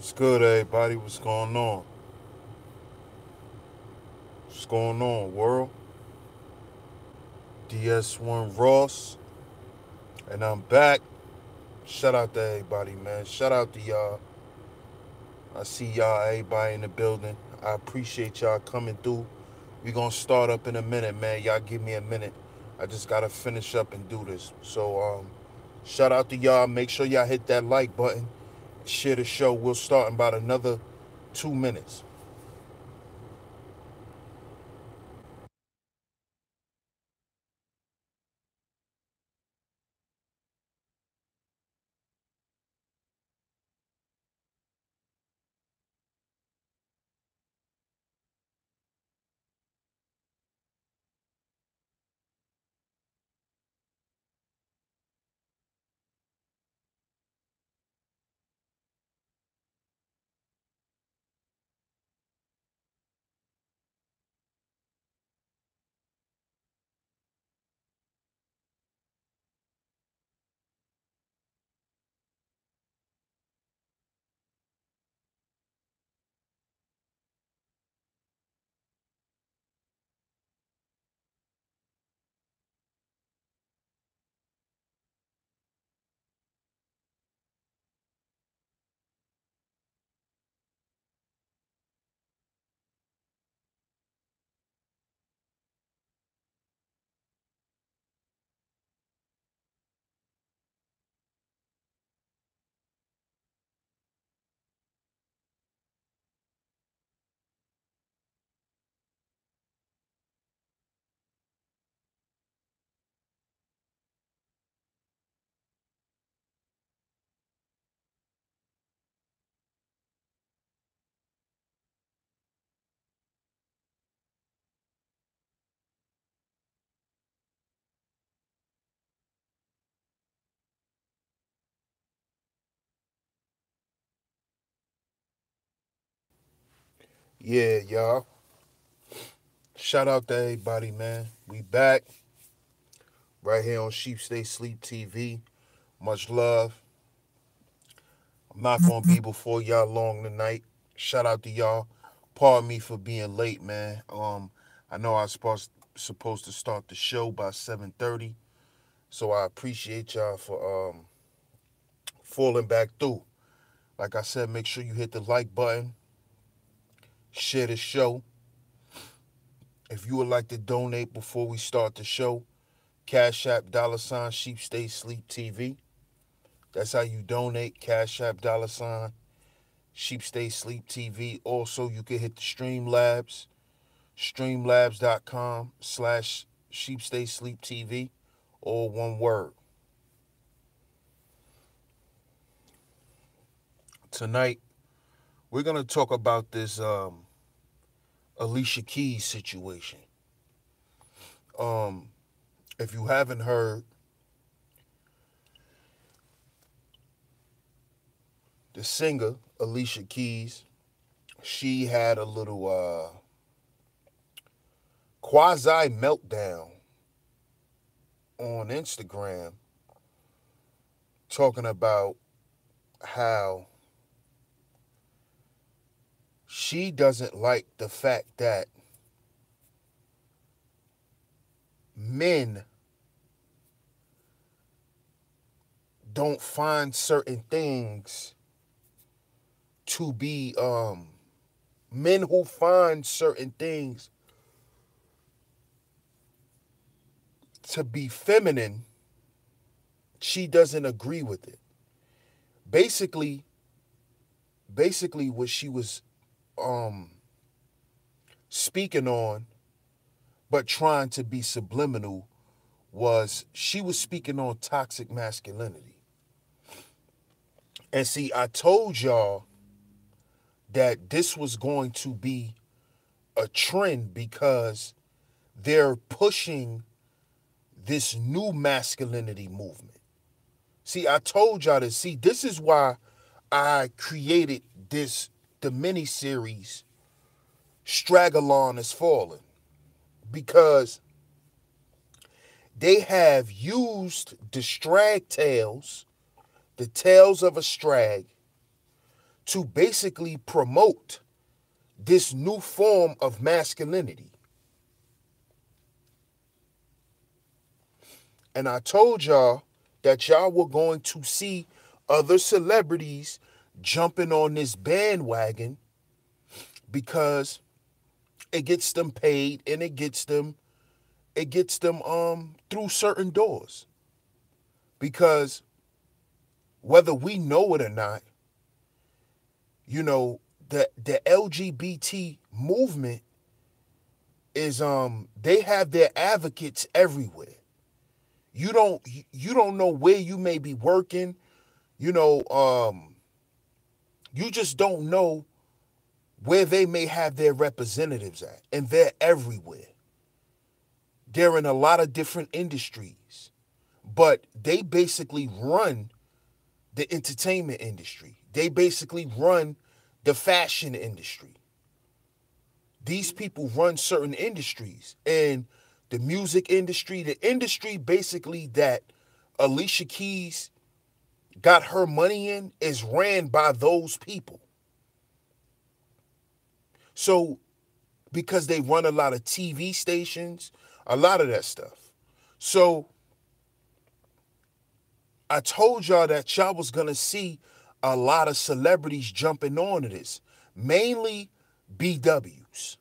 What's good, everybody? What's going on? What's going on, world? DS1 Ross, and I'm back. Shout out to everybody, man. Shout out to y'all. I see y'all, everybody in the building. I appreciate y'all coming through. we going to start up in a minute, man. Y'all give me a minute. I just got to finish up and do this. So, um, shout out to y'all. Make sure y'all hit that like button. Share the show. We'll start in about another two minutes. Yeah, y'all. Shout out to everybody, man. We back right here on Sheep Stay Sleep TV. Much love. I'm not gonna be before y'all long tonight. Shout out to y'all. Pardon me for being late, man. Um, I know I was supposed supposed to start the show by 7:30, so I appreciate y'all for um falling back through. Like I said, make sure you hit the like button, share the show. If you would like to donate before we start the show, Cash App dollar sign Sheep Stay Sleep TV. That's how you donate. Cash App dollar sign Sheep Stay Sleep TV. Also, you can hit the Streamlabs, streamlabs.com slash Sheep Stay Sleep TV, all one word. Tonight, we're gonna talk about this um, Alicia Keys situation. Um, if you haven't heard, the singer Alicia Keys, she had a little uh, quasi meltdown on Instagram talking about how she doesn't like the fact that men don't find certain things to be um men who find certain things to be feminine she doesn't agree with it. Basically basically what she was um speaking on but trying to be subliminal was she was speaking on toxic masculinity. And see i told y'all that this was going to be a trend because they're pushing this new masculinity movement. See i told y'all to see this is why i created this the mini series Stragalon is falling because they have used the strag tails, the tails of a strag, to basically promote this new form of masculinity. And I told y'all that y'all were going to see other celebrities jumping on this bandwagon because it gets them paid and it gets them it gets them um through certain doors. Because whether we know it or not, you know, the the LGBT movement is um they have their advocates everywhere. You don't you don't know where you may be working, you know, um you just don't know where they may have their representatives at and they're everywhere. They're in a lot of different industries, but they basically run the entertainment industry. They basically run the fashion industry. These people run certain industries and the music industry, the industry basically that Alicia Keys got her money in is ran by those people. So, because they run a lot of TV stations, a lot of that stuff. So, I told y'all that y'all was gonna see a lot of celebrities jumping on to this, mainly BWs.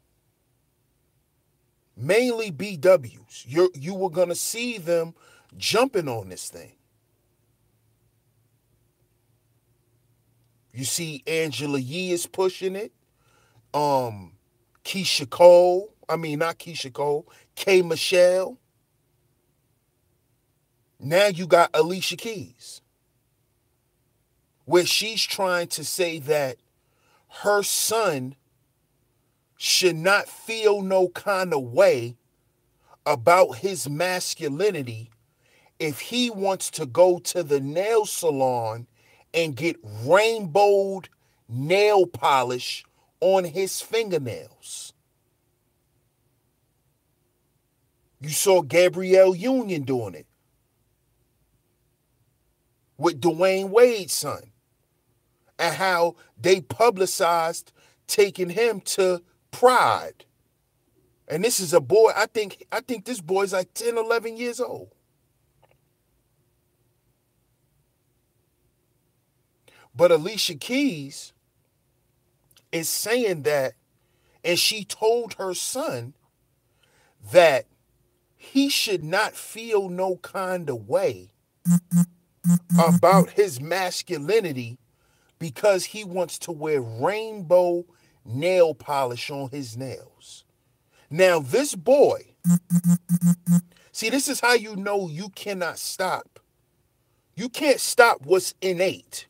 Mainly BWs. You you were gonna see them jumping on this thing. You see Angela Yee is pushing it. Um Keyshia Cole, I mean not Keyshia Cole, K Michelle. Now you got Alicia Keys, where she's trying to say that her son should not feel no kind of way about his masculinity if he wants to go to the nail salon and get rainbowed nail polish on his fingernails. You saw Gabrielle Union doing it with Dwyane Wade's son and how they publicized taking him to Pride. And this is a boy, I think I think this boy's like 10, 11 years old. But Alicia Keys is saying that, and she told her son that he should not feel no kind of way about his masculinity because he wants to wear rainbow nail polish on his nails. Now, this boy, see, this is how you know you cannot stop. You can't stop what's innate.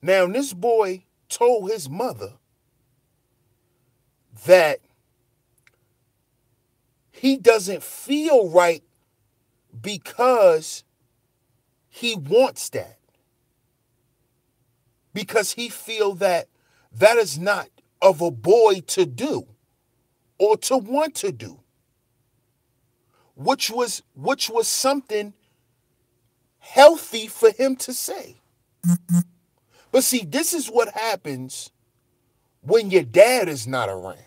Now, this boy told his mother that he doesn't feel right because he wants that. Because he feel that that is not of a boy to do or to want to do which was which was something healthy for him to say but see this is what happens when your dad is not around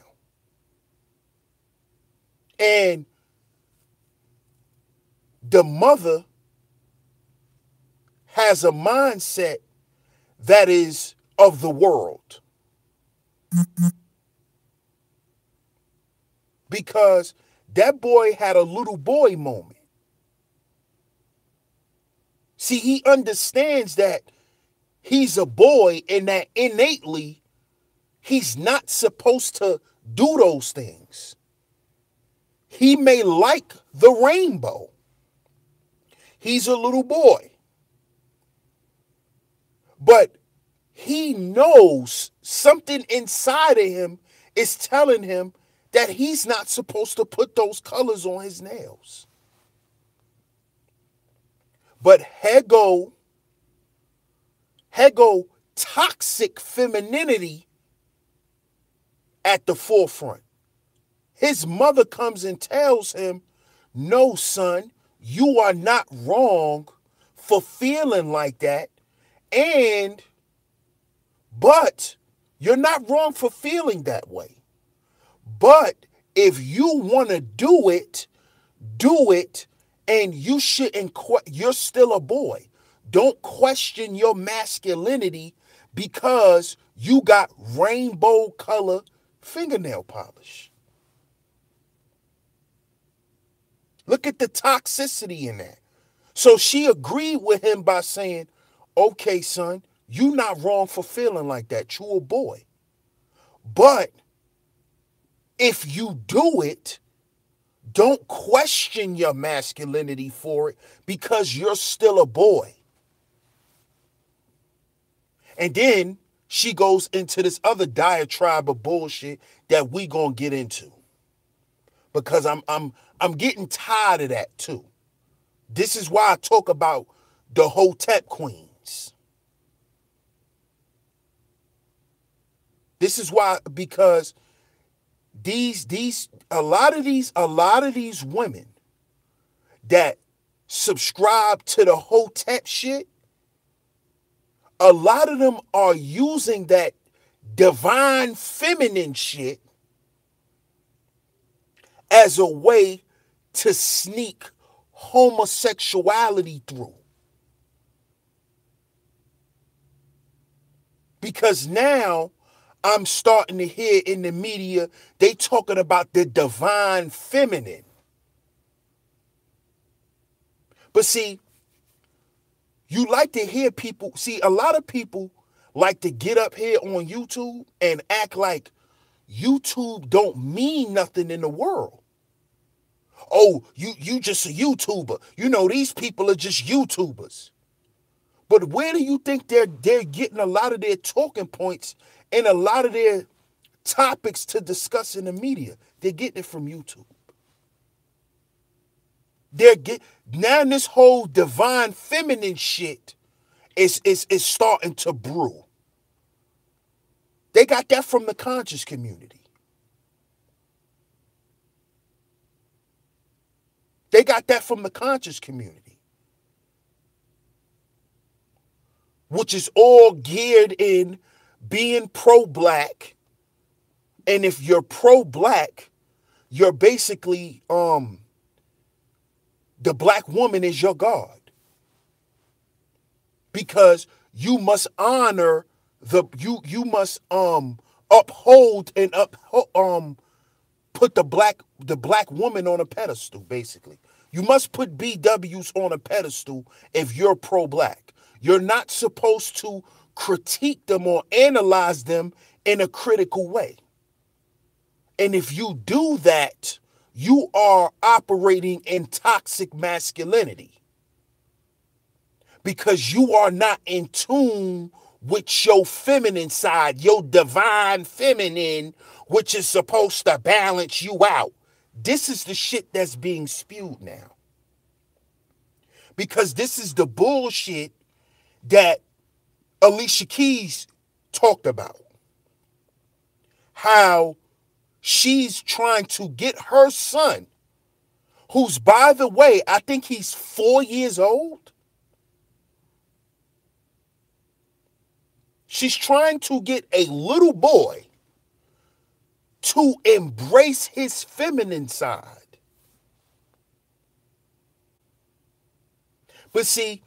and the mother has a mindset that is of the world. Because that boy had a little boy moment. See, he understands that he's a boy and that innately he's not supposed to do those things. He may like the rainbow. He's a little boy. But he knows something inside of him is telling him that he's not supposed to put those colors on his nails. But Hego, Hego toxic femininity at the forefront. His mother comes and tells him, No, son, you are not wrong for feeling like that and But you're not wrong for feeling that way. But if you want to do it, do it, and you shouldn't. You're still a boy. Don't question your masculinity because you got rainbow color fingernail polish. Look at the toxicity in that. So she agreed with him by saying, okay, son, you not wrong for feeling like that. You a boy. But if you do it, don't question your masculinity for it because you're still a boy. And then she goes into this other diatribe of bullshit that we gonna get into. Because I'm I'm I'm getting tired of that too. This is why I talk about the Hotep queens. This is why because these these a lot of these a lot of these women that subscribe to the Hotep shit, a lot of them are using that divine feminine shit as a way to sneak homosexuality through. Because now I'm starting to hear in the media they talking about the divine feminine. But see, you like to hear people, see, a lot of people like to get up here on YouTube and act like YouTube don't mean nothing in the world oh, you you just a YouTuber. You know, these people are just YouTubers. But where do you think they're they're getting a lot of their talking points and a lot of their topics to discuss in the media? They're getting it from YouTube. They're get now this whole divine feminine shit is is is starting to brew. They got that from the conscious community. They got that from the conscious community, which is all geared in being pro black. And if you're pro black, you're basically um the black woman is your god. Because you must honor the you you must um uphold and up um put the black the black woman on a pedestal basically. You must put bws on a pedestal if you're pro-black. You're not supposed to critique them or analyze them in a critical way. And if you do that you are operating in toxic masculinity because you are not in tune with your feminine side, your divine feminine, which is supposed to balance you out. This is the shit that's being spewed now. Because this is the bullshit that Alicia Keys talked about. How she's trying to get her son, who's, by the way, I think he's four years old. She's trying to get a little boy to embrace his feminine side. But see,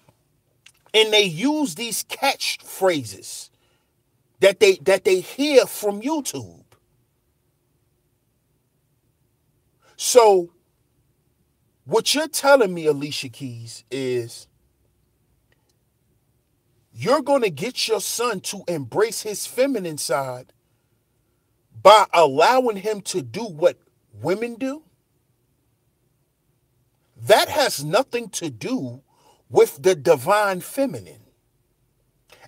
and they use these catchphrases that they that they hear from YouTube. So what you're telling me, Alicia Keys, is you're going to get your son to embrace his feminine side by allowing him to do what women do, that has nothing to do with the divine feminine.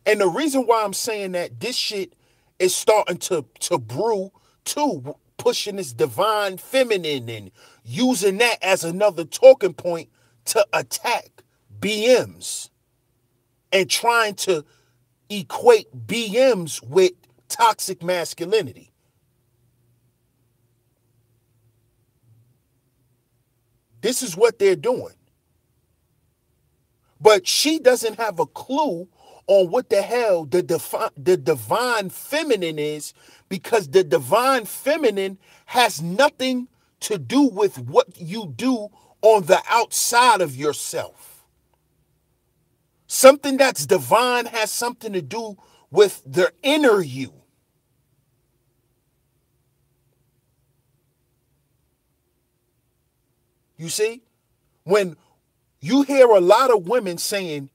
And the reason why I'm saying that this shit is starting to, to brew too, pushing this divine feminine and using that as another talking point to attack BMs and trying to equate BMs with toxic masculinity. This is what they're doing. But she doesn't have a clue on what the hell the defi- the divine feminine is because the divine feminine has nothing to do with what you do on the outside of yourself. Something that's divine has something to do with the inner you. You see? When you hear a lot of women saying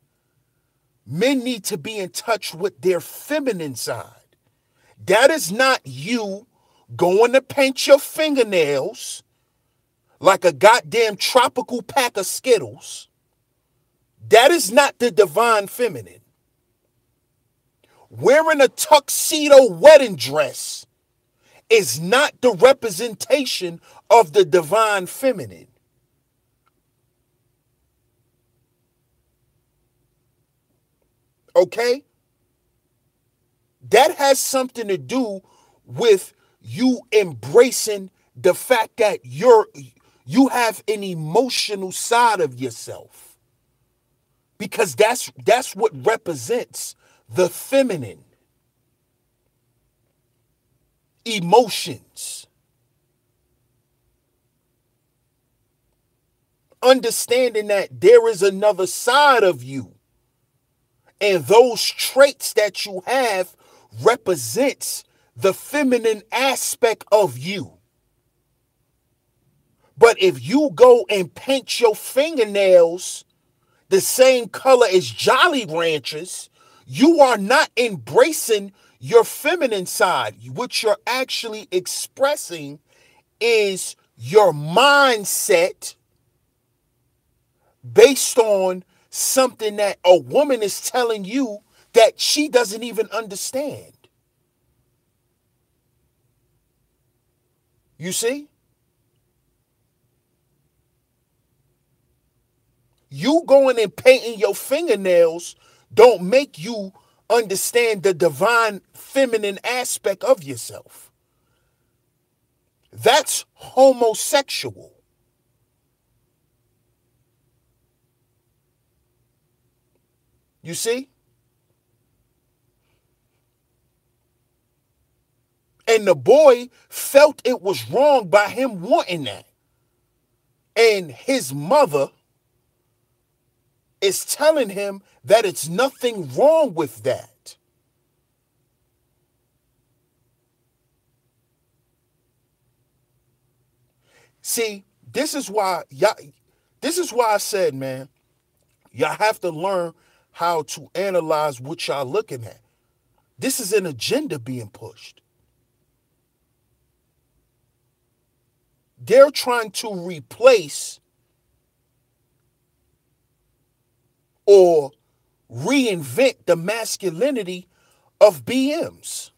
men need to be in touch with their feminine side. That is not you going to paint your fingernails like a goddamn tropical pack of Skittles. That is not the divine feminine. Wearing a tuxedo wedding dress is not the representation of the divine feminine. Okay? That has something to do with you embracing the fact that you're you have an emotional side of yourself. Because that's that's what represents the feminine. Emotions. Understanding that there is another side of you and those traits that you have represents the feminine aspect of you. But if you go and paint your fingernails the same color as Jolly Ranchers, you are not embracing your feminine side. What you're actually expressing is your mindset based on something that a woman is telling you that she doesn't even understand. You see? You going and painting your fingernails don't make you understand the divine feminine aspect of yourself. That's homosexual. You see? And the boy felt it was wrong by him wanting that. And his mother is telling him that it's nothing wrong with that. See, this is why y'all this is why I said, man, y'all have to learn how to analyze what y'all looking at. This is an agenda being pushed. They're trying to replace or reinvent the masculinity of BMs.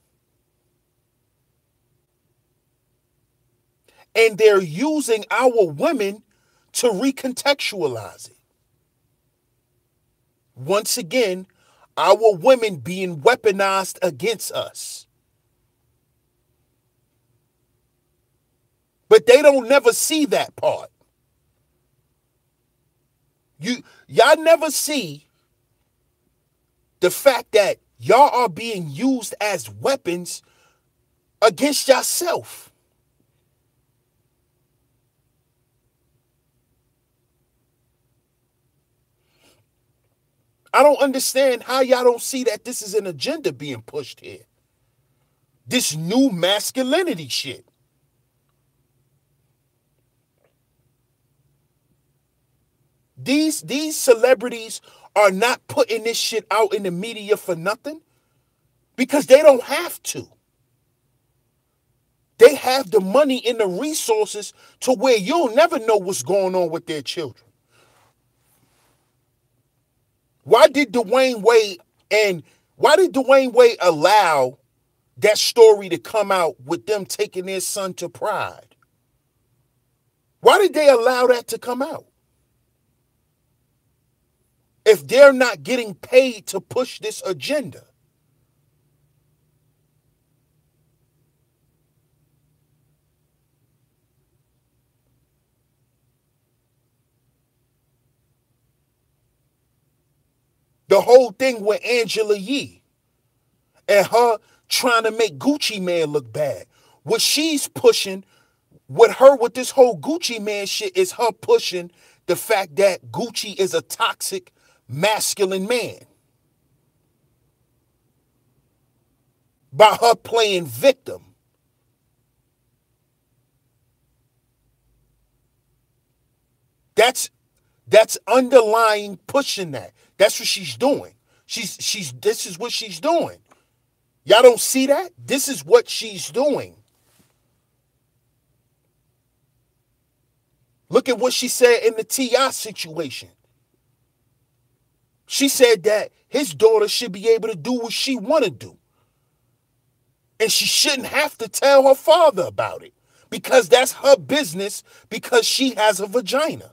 And they're using our women to recontextualize it. Once again, our women being weaponized against us. But they don't never see that part. You y'all never see the fact that y'all are being used as weapons against yourself. I don't understand how y'all don't see that this is an agenda being pushed here. This new masculinity shit. These these celebrities are not putting this shit out in the media for nothing because they don't have to. They have the money and the resources to where you'll never know what's going on with their children. Why did Dwyane Wade and why did Dwyane Wade allow that story to come out with them taking their son to Pride? Why did they allow that to come out? If they're not getting paid to push this agenda. The whole thing with Angela Yee and her trying to make Gucci Mane look bad. What she's pushing with her with this whole Gucci Mane shit is her pushing the fact that Gucci is a toxic masculine man. By her playing victim. That's that's underlying pushing that. That's what she's doing. She's she's this is what she's doing. Y'all don't see that? This is what she's doing. Look at what she said in the T.I. situation. She said that his daughter should be able to do what she want to do. And she shouldn't have to tell her father about it because that's her business because she has a vagina.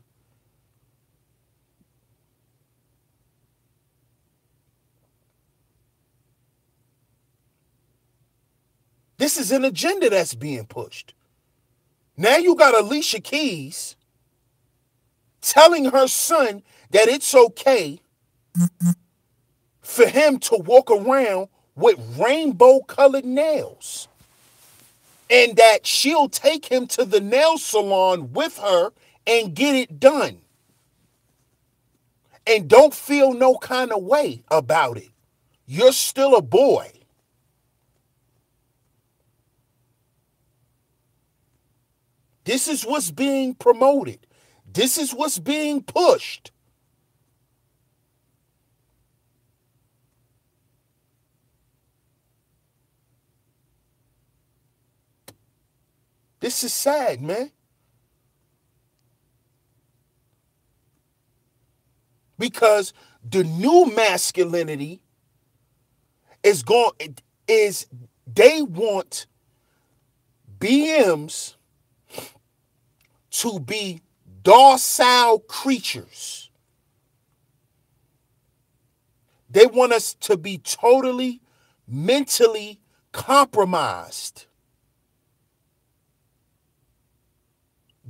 This is an agenda that's being pushed. Now you got Alicia Keys telling her son that it's okay for him to walk around with rainbow colored nails and that she'll take him to the nail salon with her and get it done. And don't feel no kind of way about it. You're still a boy. This is what's being promoted. This is what's being pushed. This is sad, man. Because the new masculinity is going is they want BMs to be docile creatures. They want us to be totally mentally compromised.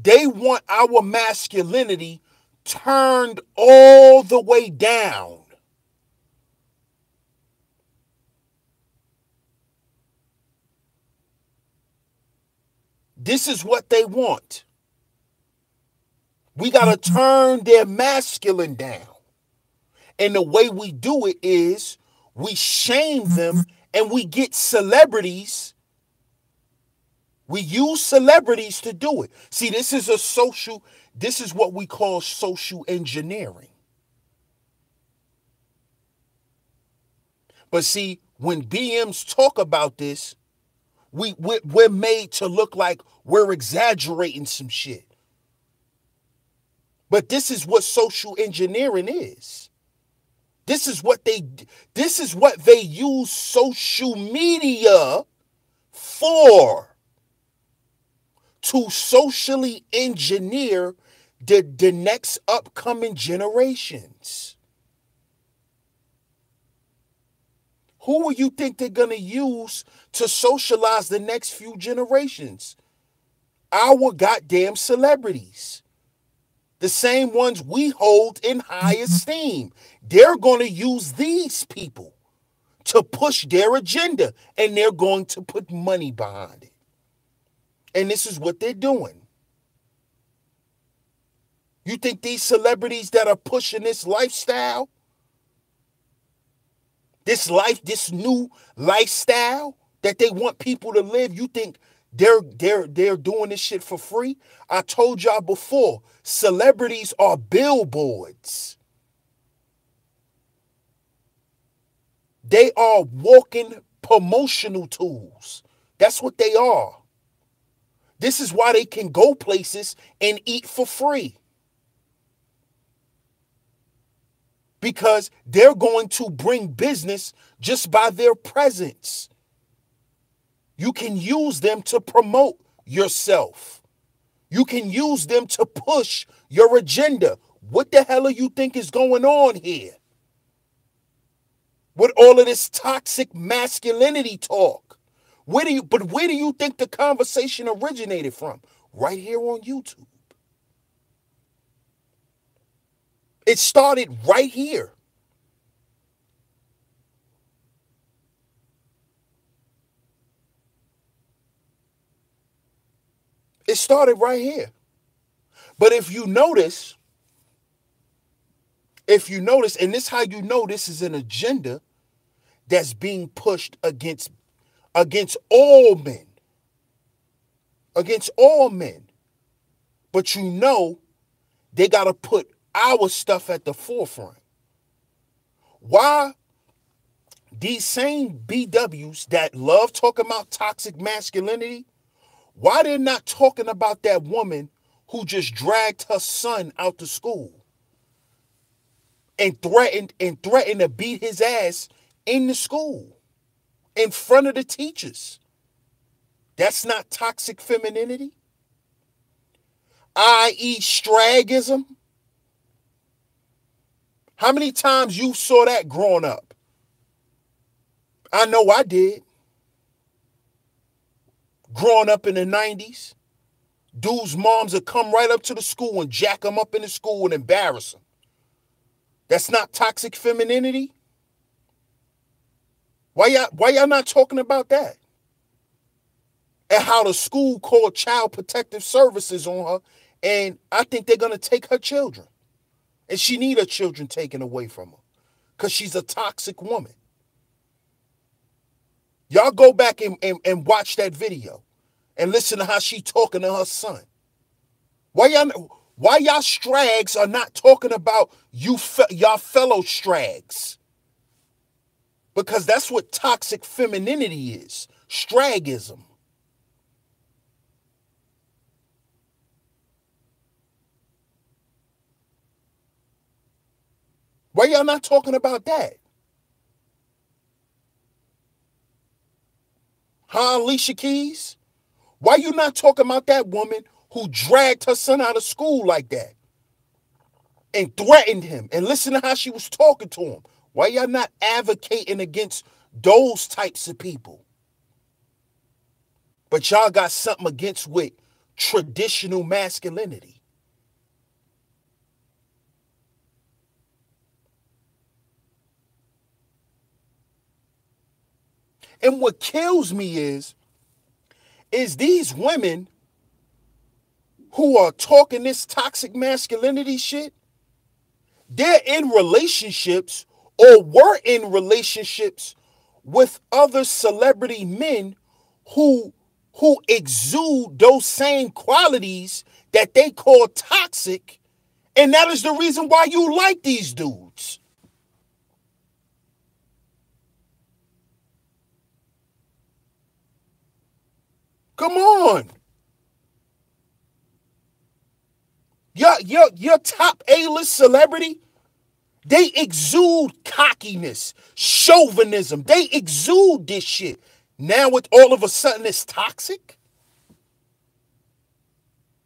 They want our masculinity turned all the way down. This is what they want. We got to mm-hmm. turn their masculine down. And the way we do it is we shame them mm-hmm. and we get celebrities. We use celebrities to do it. See, this is a social, this is what we call social engineering. But see, when BMs talk about this, we, we're, we're made to look like we're exaggerating some shit. But this is what social engineering is. This is what they this is what they use social media for to socially engineer the, the next upcoming generations. Who will you think they're going to use to socialize the next few generations? Our goddamn celebrities the same ones we hold in high mm-hmm. esteem. They're going to use these people to push their agenda and they're going to put money behind it. And this is what they're doing. You think these celebrities that are pushing this lifestyle, this life, this new lifestyle that they want people to live, you think they're they're they're doing this shit for free. I told y'all before, celebrities are billboards. They are walking promotional tools. That's what they are. This is why they can go places and eat for free. Because they're going to bring business just by their presence. You can use them to promote yourself. You can use them to push your agenda. What the hell are you think is going on here? With all of this toxic masculinity talk. Where do you but where do you think the conversation originated from? Right here on YouTube. It started right here. It started right here. But if you notice, if you notice, and this how you know this is an agenda that's being pushed against against all men. Against all men. But you know they got to put our stuff at the forefront. Why these same BWs that love talking about toxic masculinity, why they're not talking about that woman who just dragged her son out to school and threatened and threatened to beat his ass in the school in front of the teachers. That's not toxic femininity, i.e., stragism. How many times you saw that growing up? I know I did. Growing up in the 90s, dudes' moms would come right up to the school and jack them up in the school and embarrass them. That's not toxic femininity. Why y'all why y'all not talking about that? And how the school called child protective services on her, and I think they're gonna take her children. And she need her children taken away from her. Cause she's a toxic woman. Y'all go back and, and, and watch that video and listen to how she talking to her son. Why y'all why y'all strags are not talking about you fe- y'all fellow strags? Because that's what toxic femininity is stragism. Why y'all not talking about that? Huh, Alicia Keys? Why you not talking about that woman who dragged her son out of school like that and threatened him and listen to how she was talking to him? Why y'all not advocating against those types of people? But y'all got something against with traditional masculinity. And what kills me is, is these women who are talking this toxic masculinity shit, they're in relationships or were in relationships with other celebrity men who who exude those same qualities that they call toxic. And that is the reason why you like these dudes come on your your your top A-list celebrity they exude cockiness, chauvinism. They exude this shit. Now, with all of a sudden, it's toxic.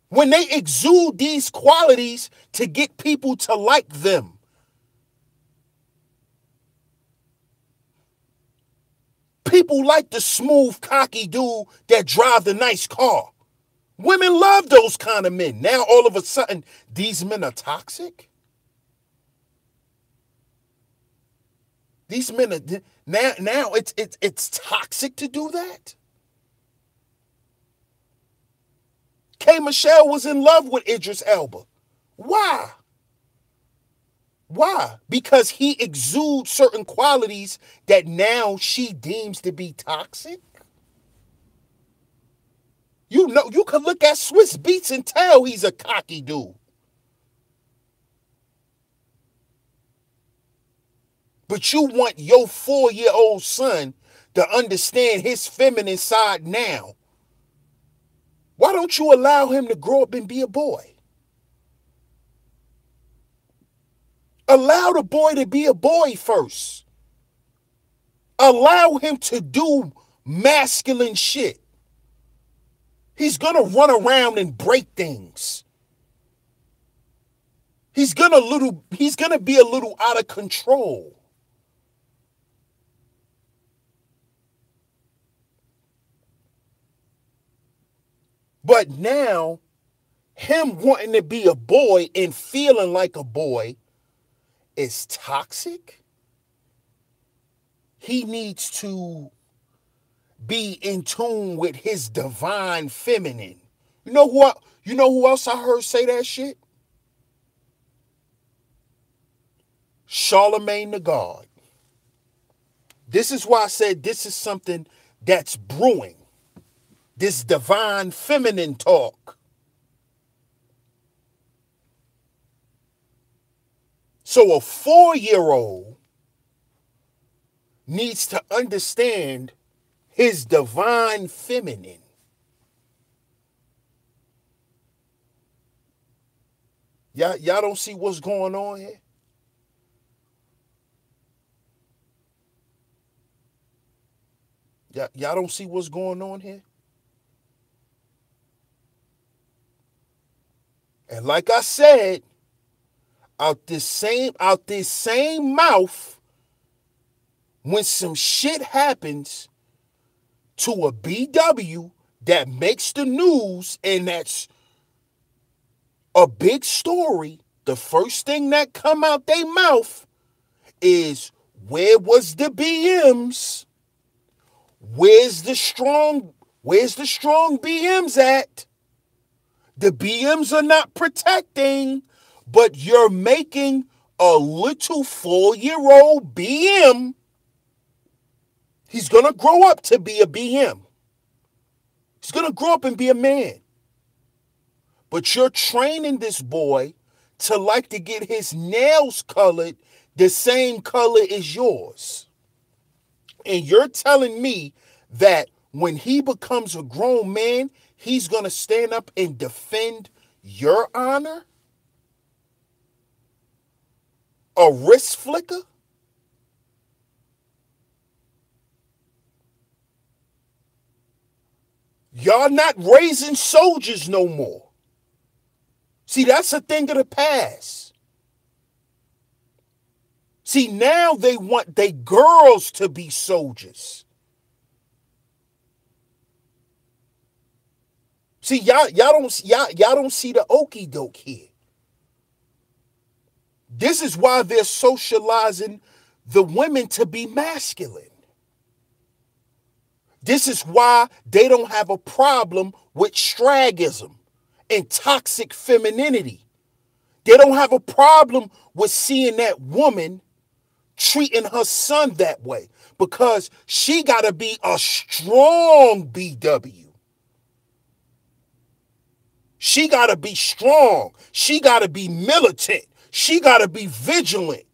When they exude these qualities to get people to like them. People like the smooth, cocky dude that drive the nice car. Women love those kind of men. Now, all of a sudden, these men are toxic. These men are now now it's it's it's toxic to do that. K Michelle was in love with Idris Elba. Why? Why? Because he exudes certain qualities that now she deems to be toxic. You know, you can look at Swizz Beatz and tell he's a cocky dude. But you want your four year old son to understand his feminine side now. Why don't you allow him to grow up and be a boy? Allow the boy to be a boy first. Allow him to do masculine shit. He's gonna run around and break things. He's gonna little he's gonna be a little out of control. But now, him wanting to be a boy and feeling like a boy is toxic. He needs to be in tune with his divine feminine, You know who? You know who else I heard say that shit? Charlemagne the God. This is why I said this is something that's brewing. This divine feminine talk. So a four year old needs to understand his divine feminine. Y'all, y'all don't see what's going on here? Y'all, y'all don't see what's going on here? And like I said, out this same out this same mouth, when some shit happens to a BW that makes the news and that's a big story, the first thing that come out their mouth is where was the BMs? Where's the strong where's the strong BMs at? The BMs are not protecting, but you're making a little four-year-old BM. He's gonna grow up to be a BM. He's gonna grow up and be a man. But you're training this boy to like to get his nails colored the same color as yours. And you're telling me that when he becomes a grown man, he's going to stand up and defend your honor? A wrist flicker? Y'all not raising soldiers no more. See, that's a thing of the past. See, now they want they girls to be soldiers. See, y'all, y'all don't y'all, y'all don't see the okey doke here. This is why they're socializing the women to be masculine. This is why they don't have a problem with stragism and toxic femininity. They don't have a problem with seeing that woman treating her son that way because she got to be a strong BW. She got to be strong. She got to be militant. She got to be vigilant.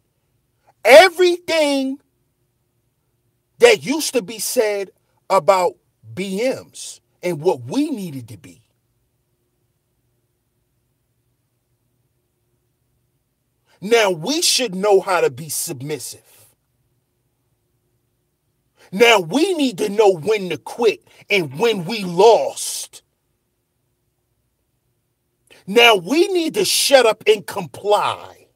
Everything that used to be said about BMs and what we needed to be. Now we should know how to be submissive. Now we need to know when to quit and when we lost. Now we need to shut up and comply.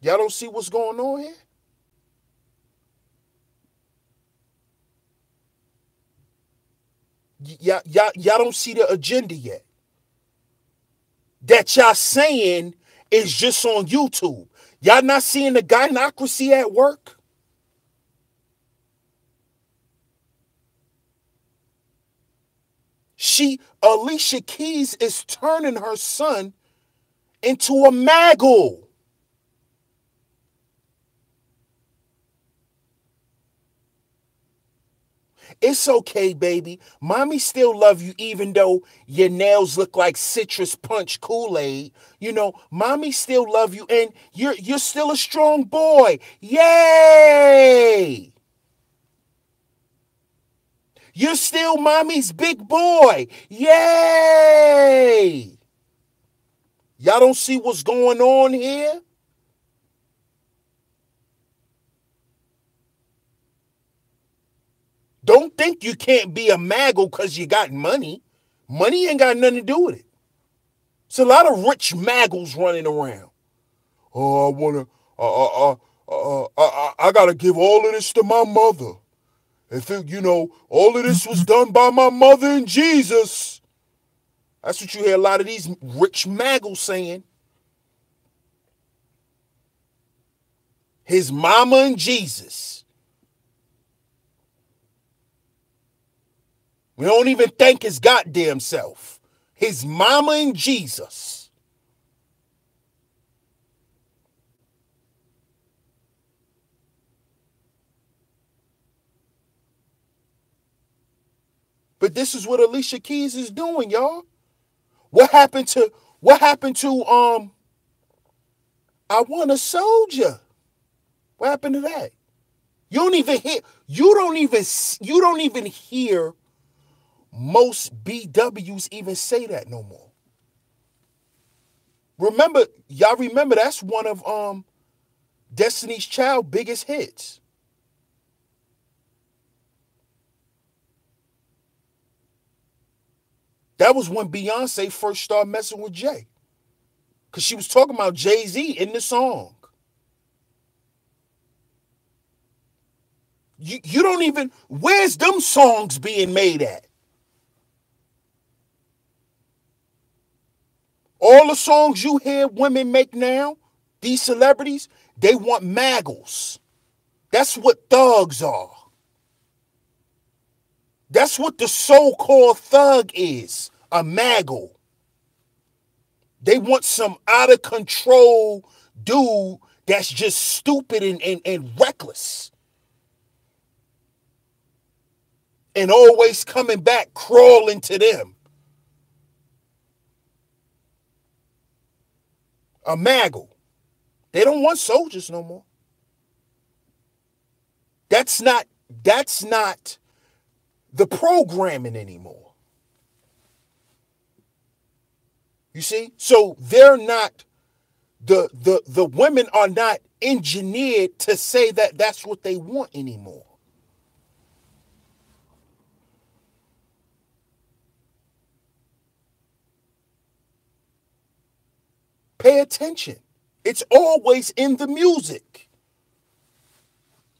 Y'all don't see what's going on here? Y'all, y'all, y'all don't see the agenda yet. That y'all saying is just on YouTube. Y'all not seeing the gynocracy at work? She, Alicia Keys, is turning her son into a maggle. It's okay, baby. Mommy still love you even though your nails look like citrus punch Kool-Aid. You know, mommy still love you and you're you're still a strong boy. Yay! You're still mommy's big boy. Yay! Y'all don't see what's going on here? Don't think you can't be a maggle because you got money. Money ain't got nothing to do with it. It's a lot of rich maggles running around. Oh, I wanna, uh, uh, uh, uh, I, I gotta give all of this to my mother and think, you know, all of this was done by my mother and Jesus. That's what you hear a lot of these rich maggles saying. His mama and Jesus. We don't even thank his goddamn self. His mama and Jesus. But this is what Alicia Keys is doing, y'all. What happened to what happened to um I want a soldier? What happened to that? You don't even hear you don't even you don't even hear most BWs even say that no more. Remember, y'all remember that's one of um Destiny's Child biggest hits. That was when Beyonce first started messing with Jay. Because she was talking about Jay Z in the song. You, you don't even, where's them songs being made at? All the songs you hear women make now, these celebrities, they want maggles. That's what thugs are. That's what the so called thug is a maggle. They want some out of control dude that's just stupid and, and, and reckless. And always coming back crawling to them. A maggle. They don't want soldiers no more. That's not that's not the programming anymore. You see? So they're not the the the women are not engineered to say that that's what they want anymore. Pay attention. It's always in the music.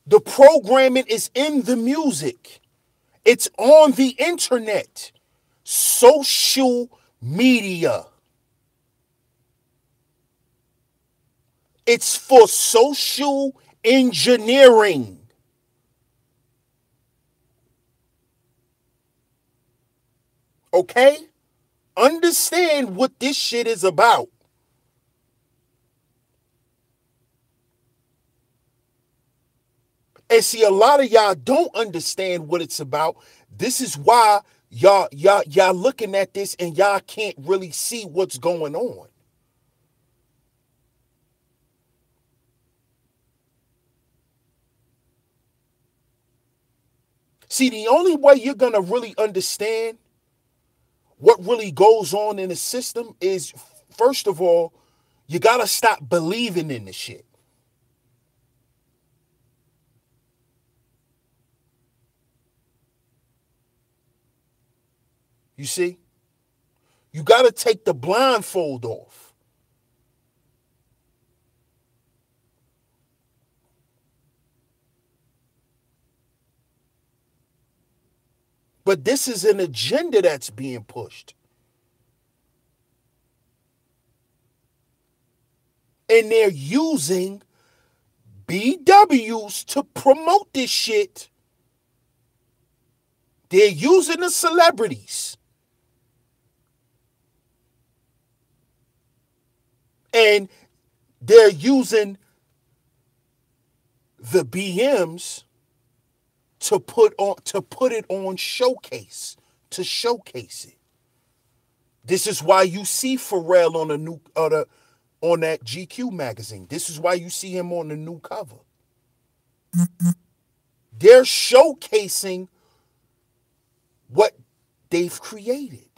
The programming is in the music. It's on the internet. Social media. It's for social engineering. Okay? Understand what this shit is about. And see, a lot of y'all don't understand what it's about. This is why y'all y'all y'all looking at this and y'all can't really see what's going on. See, the only way you're going to really understand what really goes on in the system is first of all, you got to stop believing in the shit. You see? You got to take the blindfold off. But this is an agenda that's being pushed. And they're using BWs to promote this shit. They're using the celebrities. And they're using the BMs to put on to put it on showcase to showcase it. This is why you see Pharrell on the new uh, on that GQ magazine. This is why you see him on the new cover. They're showcasing what they've created.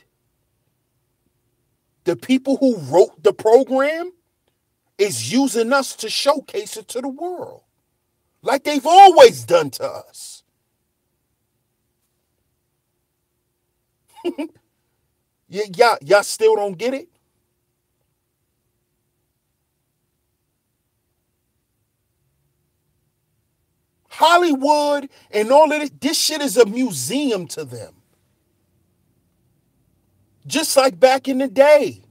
The people who wrote the program is using us to showcase it to the world, like they've always done to us. y- y'all, y'all still don't get it? Hollywood and all of this, this shit is a museum to them. Just like back in the day.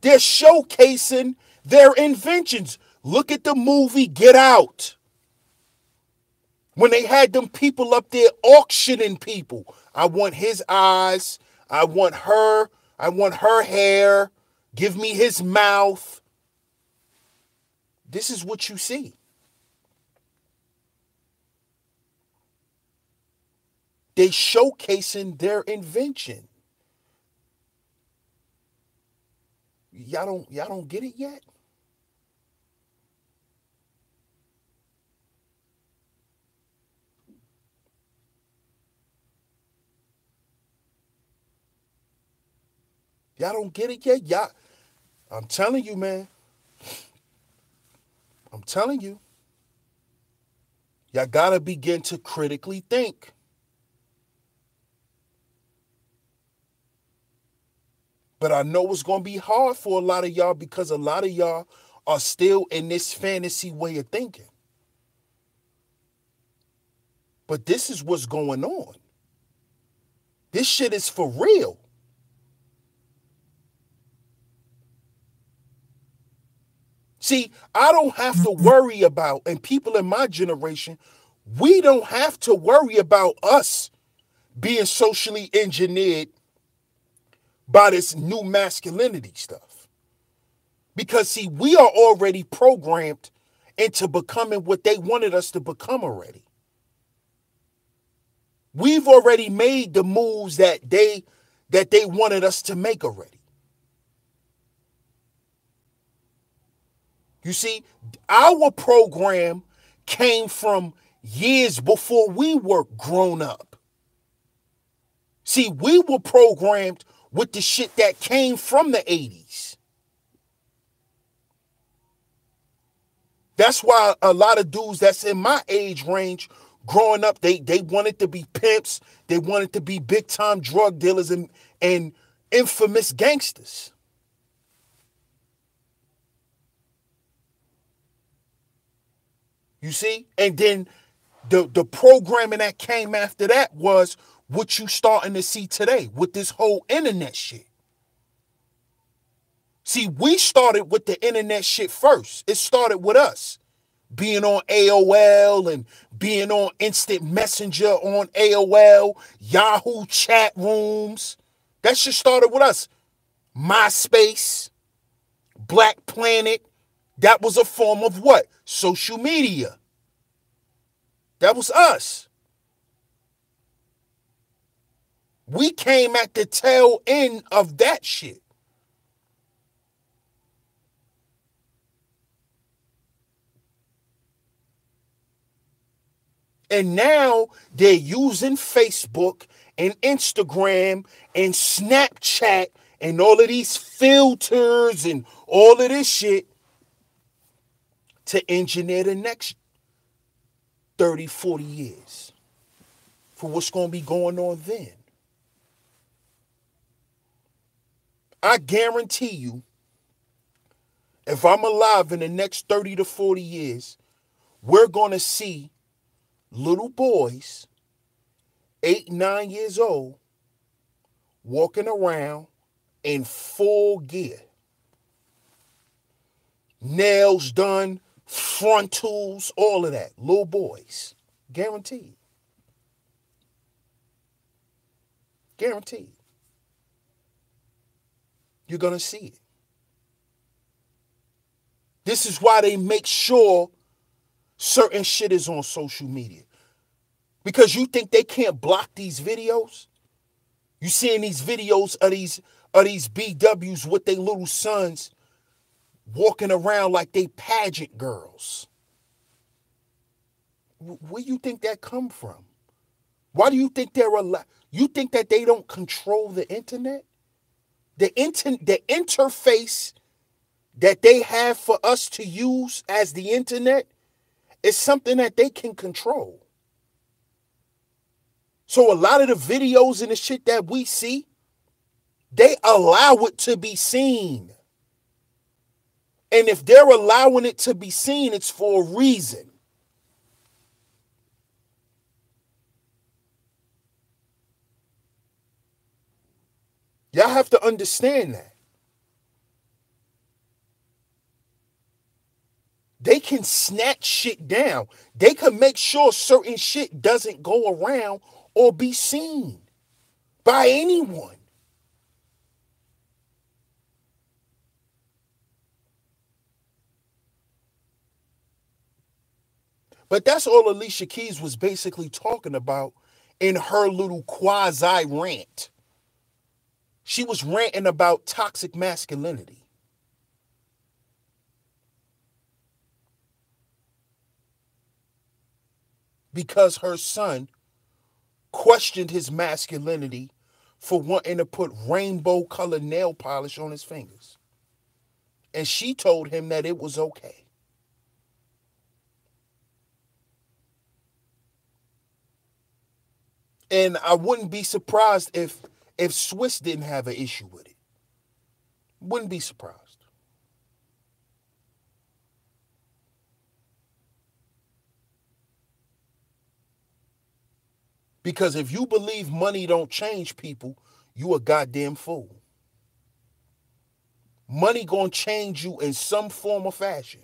They're showcasing their inventions. Look at the movie Get Out. When they had them people up there auctioning people. I want his eyes. I want her. I want her hair. Give me his mouth. This is what you see. They showcasing their invention. Y'all don't y'all don't get it yet? Y'all don't get it yet? Y'all I'm telling you, man. I'm telling you. Y'all got to begin to critically think. But I know it's going to be hard for a lot of y'all because a lot of y'all are still in this fantasy way of thinking. But this is what's going on. This shit is for real. See, I don't have to mm-hmm. worry about, and people in my generation, we don't have to worry about us being socially engineered by this new masculinity stuff. Because, see, we are already programmed into becoming what they wanted us to become already. We've already made the moves that they that they wanted us to make already. You see, our program came from years before we were grown up. See, we were programmed with the shit that came from the 80s. That's why a lot of dudes that's in my age range growing up, they they wanted to be pimps, they wanted to be big time drug dealers and, and infamous gangsters. You see? And then the the programming that came after that was what you starting to see today with this whole internet shit. See, we started with the internet shit first. It started with us being on AOL and being on instant messenger on AOL, Yahoo chat rooms. That shit started with us. MySpace, Black Planet. That was a form of what? Social media. That was us. We came at the tail end of that shit. And now they're using Facebook and Instagram and Snapchat and all of these filters and all of this shit to engineer the next 30, 40 years for what's going to be going on then. I guarantee you, if I'm alive in the next 30 to 40 years, we're going to see little boys, eight, nine years old, walking around in full gear. Nails done, frontals, all of that. Little boys. Guaranteed. Guaranteed. You're going to see it. This is why they make sure certain shit is on social media. Because you think they can't block these videos? You seeing these videos of these of these BWs with their little sons walking around like they pageant girls. Where you think that come from? Why do you think they're alive? You think that they don't control the internet? The inter- the interface that they have for us to use as the internet is something that they can control. So a lot of the videos and the shit that we see, they allow it to be seen. And if they're allowing it to be seen, it's for a reason. Y'all have to understand that. They can snatch shit down. They can make sure certain shit doesn't go around or be seen by anyone. But that's all Alicia Keys was basically talking about in her little quasi rant. She was ranting about toxic masculinity. Because her son questioned his masculinity for wanting to put rainbow colored nail polish on his fingers. And she told him that it was okay. And I wouldn't be surprised if if Swizz didn't have an issue with it. Wouldn't be surprised. Because if you believe money don't change people, you a goddamn fool. Money gonna change you in some form or fashion.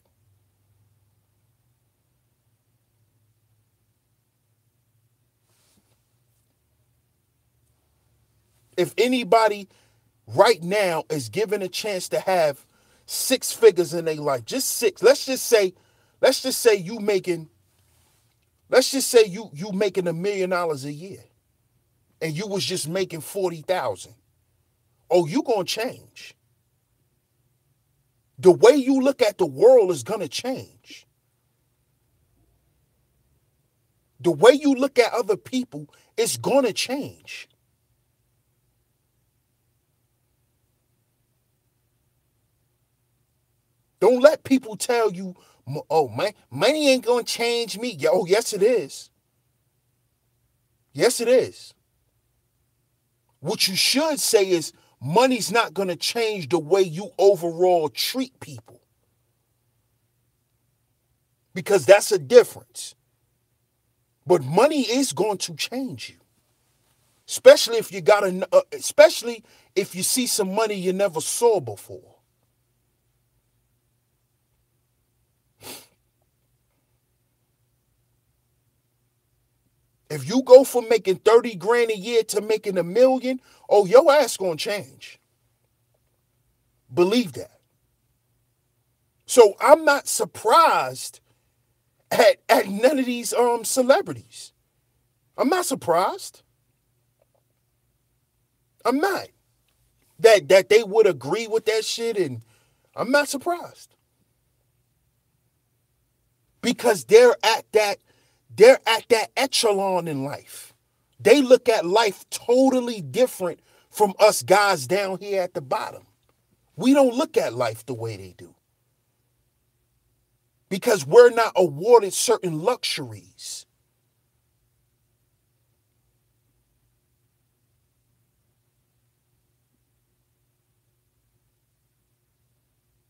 If anybody right now is given a chance to have six figures in their life, just six, let's just say, let's just say you making, let's just say you you making a million dollars a year and you was just making 40,000. Oh, you gonna change. The way you look at the world is gonna change. The way you look at other people is gonna change. Don't let people tell you, oh, man, money ain't going to change me. Oh, yes, it is. Yes, it is. What you should say is, money's not going to change the way you overall treat people. Because that's a difference. But money is going to change you. Especially if you got a, uh, especially if you see some money you never saw before. If you go from making 30 grand a year to making a million, oh, your ass gonna change. Believe that. So I'm not surprised at, at none of these um celebrities. I'm not surprised. I'm not. That that they would agree with that shit, and I'm not surprised. Because they're at that they're at that echelon in life. They look at life totally different from us guys down here at the bottom. We don't look at life the way they do. Because we're not awarded certain luxuries.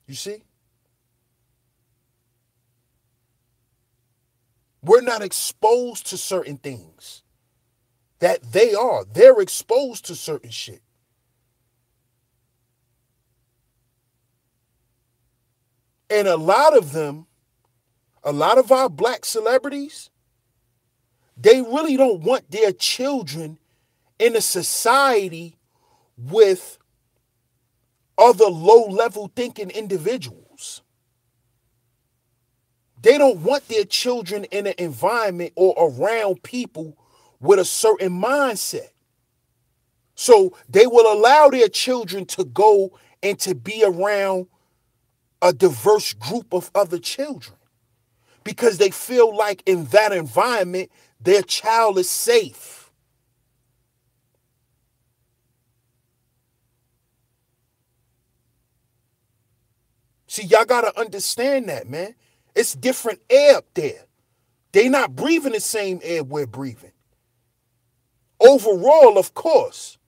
You see? We're not exposed to certain things that they are. They're exposed to certain shit. And a lot of them, a lot of our black celebrities, they really don't want their children in a society with other low level thinking individuals. They don't want their children in an environment or around people with a certain mindset. So they will allow their children to go and to be around a diverse group of other children because they feel like in that environment their child is safe. See, y'all got to understand that, man. It's different air up there. They're not breathing the same air we're breathing. Overall, of course.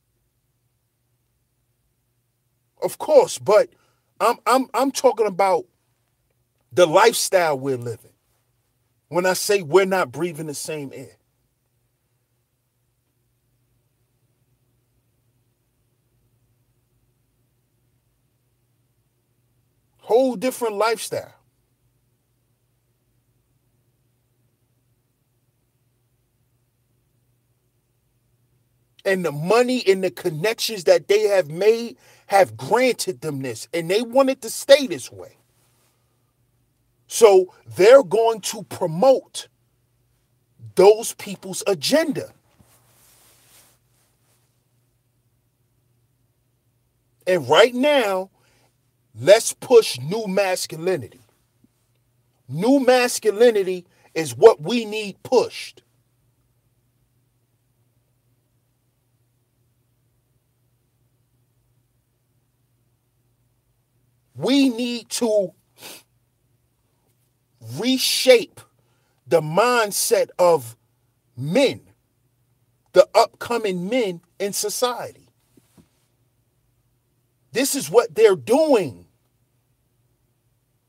Of course, but I'm I'm I'm talking about the lifestyle we're living. When I say we're not breathing the same air. Whole different lifestyle. And the money and the connections that they have made have granted them this, and they want it to stay this way. So they're going to promote those people's agenda. And right now, let's push new masculinity. New masculinity is what we need pushed. We need to reshape the mindset of men, the upcoming men in society. This is what they're doing.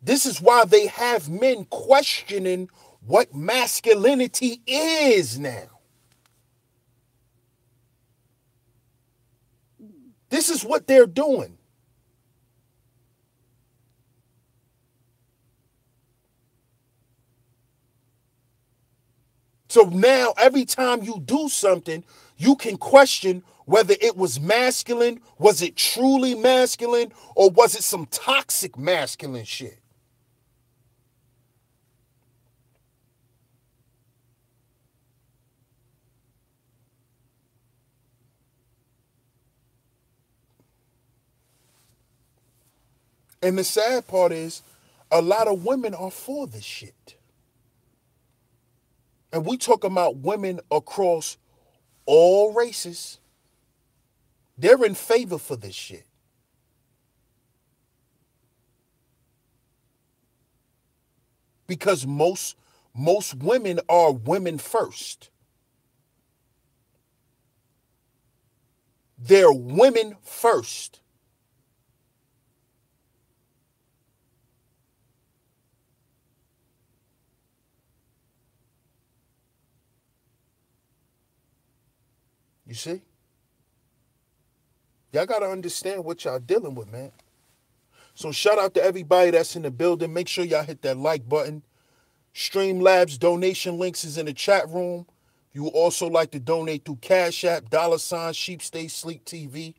This is why they have men questioning what masculinity is now. This is what they're doing. So now, every time you do something, you can question whether it was masculine, was it truly masculine, or was it some toxic masculine shit? And the sad part is, a lot of women are for this shit. And we talk about women across all races. They're in favor for this shit. Because most most women are women first. They're women first. You see? Y'all got to understand what y'all dealing with, man. So shout out to everybody that's in the building. Make sure y'all hit that like button. Streamlabs donation links is in the chat room. You also like to donate through Cash App, dollar sign Sheep Stay Sleep TV.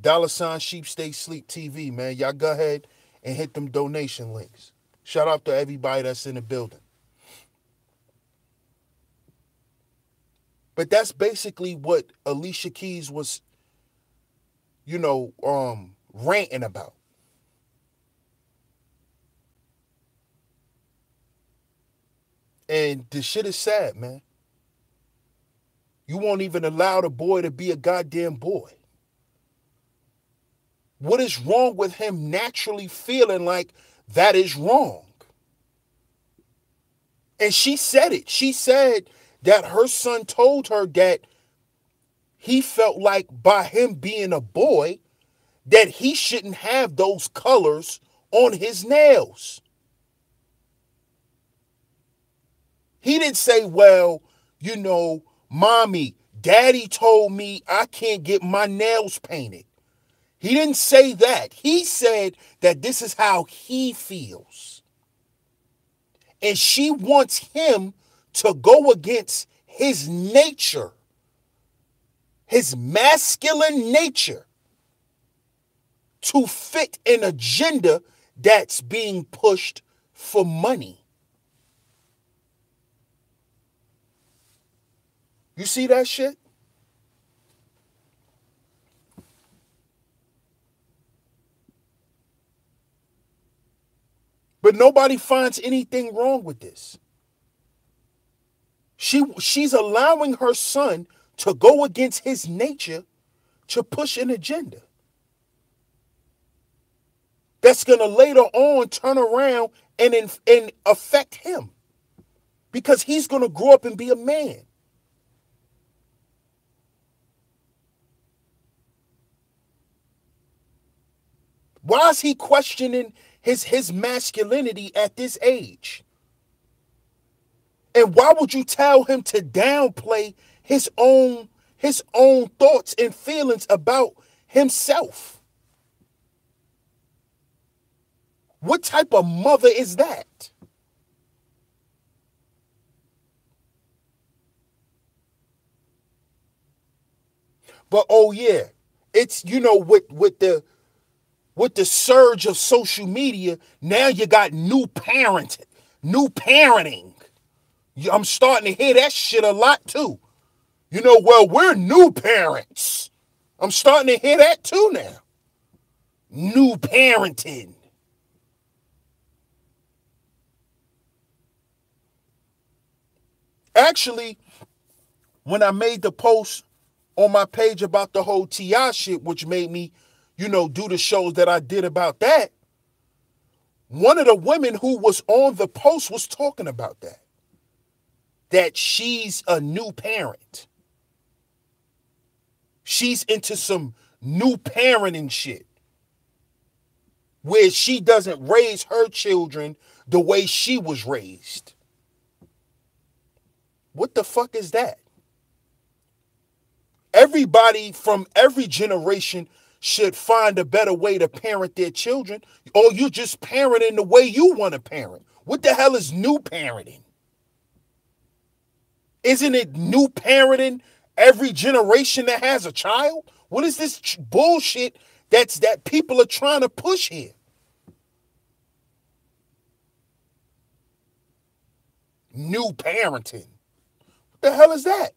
Dollar sign Sheep Stay Sleep TV, man. Y'all go ahead and hit them donation links. Shout out to everybody that's in the building. But that's basically what Alicia Keys was, you know, um, ranting about. And the shit is sad, man. You won't even allow the boy to be a goddamn boy. What is wrong with him naturally feeling like that is wrong? And she said it. She said that her son told her that he felt like by him being a boy that he shouldn't have those colors on his nails. He didn't say, well, you know, mommy, daddy told me I can't get my nails painted. He didn't say that. He said that this is how he feels. And she wants him to go against his nature, his masculine nature, to fit an agenda that's being pushed for money. You see that shit? But nobody finds anything wrong with this. She she's allowing her son to go against his nature to push an agenda. That's going to later on turn around and and affect him. Because he's going to grow up and be a man. Why is he questioning his his masculinity at this age? And why would you tell him to downplay his own his own thoughts and feelings about himself? What type of mother is that? but oh yeah, it's you know with with the with the surge of social media, now you got new parenting, new parenting. I'm starting to hear that shit a lot too. You know, well, we're new parents. I'm starting to hear that too now. New parenting. Actually, when I made the post on my page about the whole TI shit, which made me, you know, do the shows that I did about that, one of the women who was on the post was talking about that. That she's a new parent. She's into some new parenting shit where she doesn't raise her children the way she was raised. What the fuck is that? Everybody from every generation should find a better way to parent their children, or you just parenting the way you want to parent. What the hell is new parenting? Isn't it new parenting every generation that has a child? What is this bullshit that's that people are trying to push here? New parenting. What the hell is that?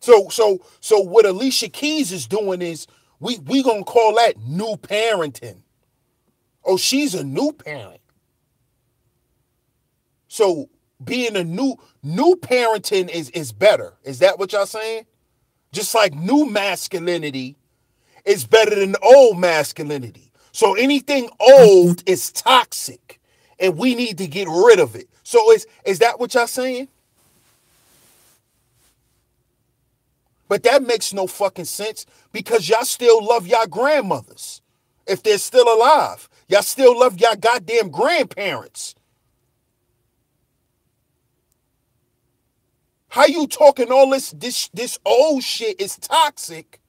So so so what Alicia Keys is doing is we we gonna call that new parenting. Oh, she's a new parent. So being a new new parenting is is better. Is that what y'all saying? Just like new masculinity is better than old masculinity. So anything old is toxic and we need to get rid of it. So is is that what y'all saying? But that makes no fucking sense because y'all still love y'all grandmothers. If they're still alive, y'all still love y'all goddamn grandparents. How you talking all this this this old shit is toxic,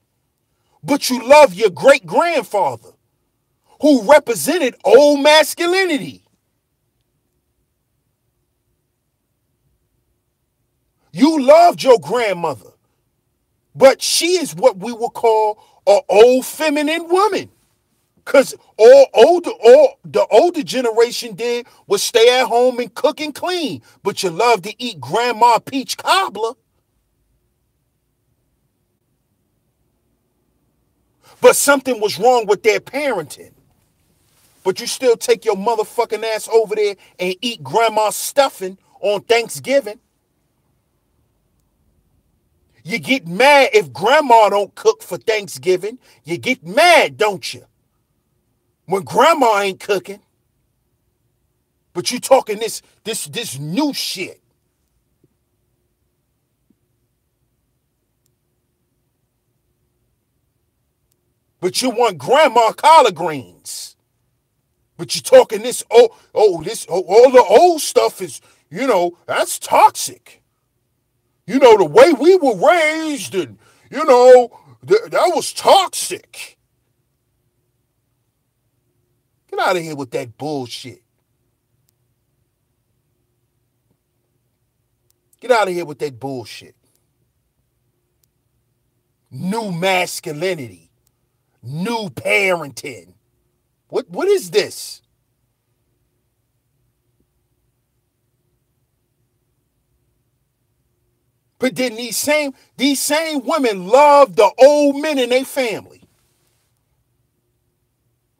but you love your great grandfather who represented old masculinity. You loved your grandmother. But she is what we would call an old feminine woman. Cause all older, all the older generation did was stay at home and cook and clean. But you love to eat grandma peach cobbler. But something was wrong with their parenting. But you still take your motherfucking ass over there and eat grandma stuffing on Thanksgiving. You get mad if grandma don't cook for Thanksgiving. You get mad, don't you? When grandma ain't cooking. But you talking this this this new shit. But you want grandma collard greens. But you talking this oh oh this oh, all the old stuff is you know that's toxic you know, the way we were raised and, you know, th- that was toxic. Get out of here with that bullshit. Get out of here with that bullshit. New masculinity, new parenting. What what is this? But then these same these same women love the old men in their family.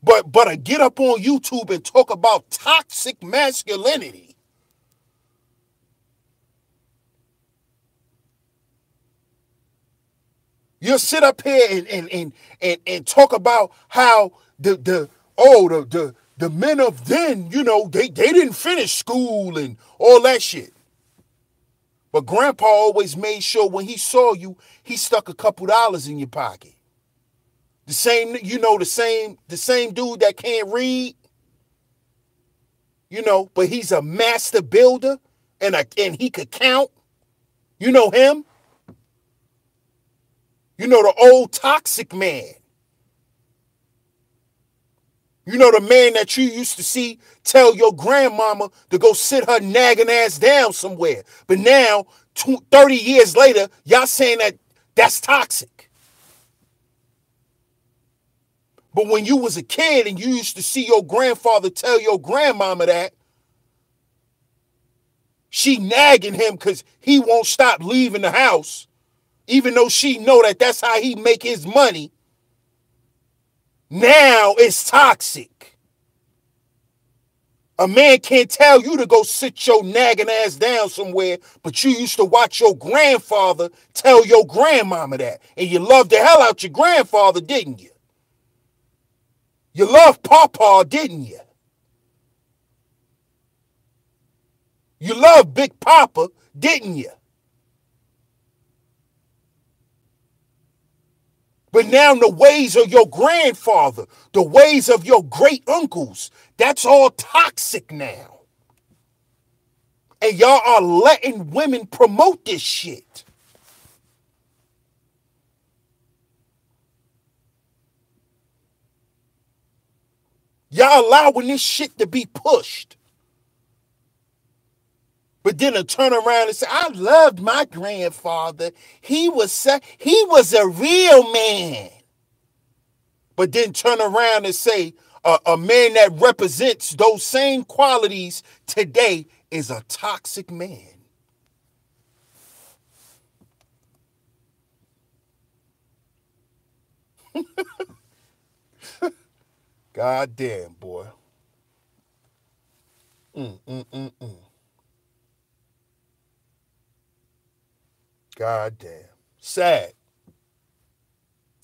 But but I get up on YouTube and talk about toxic masculinity. You'll sit up here and and and and, and talk about how the the oh the the the men of then, you know, they, they didn't finish school and all that shit. But grandpa always made sure when he saw you, he stuck a couple dollars in your pocket. The same, you know, the same, the same dude that can't read, you know, but he's a master builder and a, and he could count. You know him? You know the old toxic man. You know the man that you used to see tell your grandmama to go sit her nagging ass down somewhere. But now, 30 years later, y'all saying that that's toxic. But when you was a kid and you used to see your grandfather tell your grandmama that, she nagging him because he won't stop leaving the house, even though she know that that's how he make his money. Now it's toxic. A man can't tell you to go sit your nagging ass down somewhere, but you used to watch your grandfather tell your grandmama that. And you loved the hell out your grandfather, didn't you? You loved Papa, didn't you? You loved Big Papa, didn't you? But now the ways of your grandfather, the ways of your great uncles, that's all toxic now. And y'all are letting women promote this shit. Y'all allowing this shit to be pushed. But then to turn around and say, I loved my grandfather. He was he was a real man. But then turn around and say, a, man that represents those same qualities today is a toxic man. God damn, boy. Mm, mm, mm, God damn. Sad.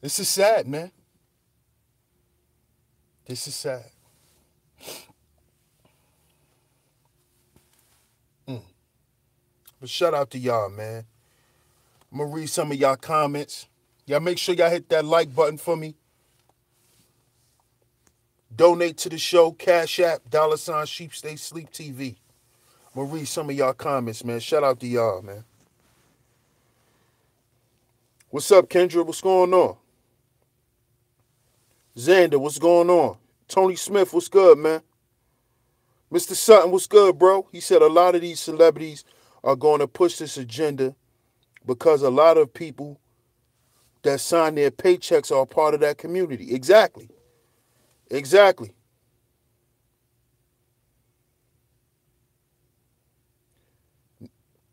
This is sad, man. This is sad. Mm. But shout out to y'all, man. I'm gonna read some of y'all comments. Y'all make sure y'all hit that like button for me. Donate to the show, Cash App, dollar sign Sheep Stay Sleep TV. I'm gonna read some of y'all comments, man. Shout out to y'all, man. What's up, Kendra? What's going on? Xander, what's going on? Tony Smith, what's good, man? Mr. Sutton, what's good, bro? He said a lot of these celebrities are going to push this agenda because a lot of people that sign their paychecks are part of that community. Exactly. Exactly.